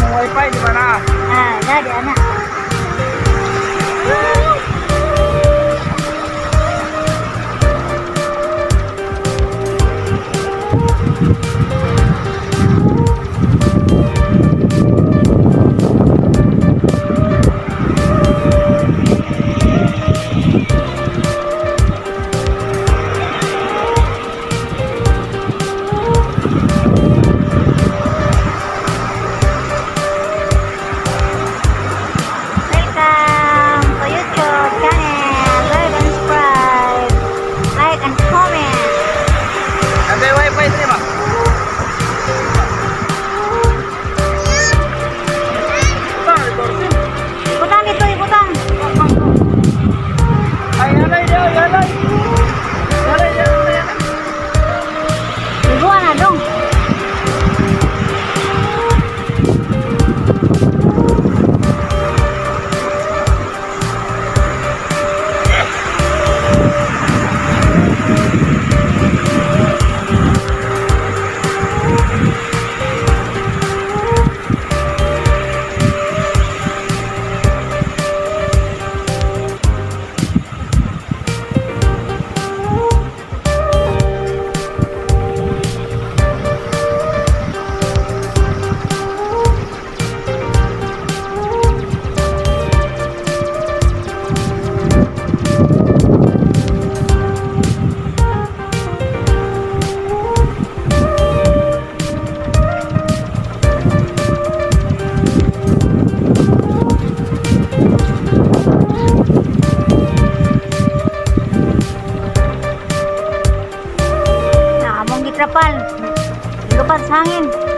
mùi quay đi bà na à ra đi anh ạ. harapan. Lupa sa hangin.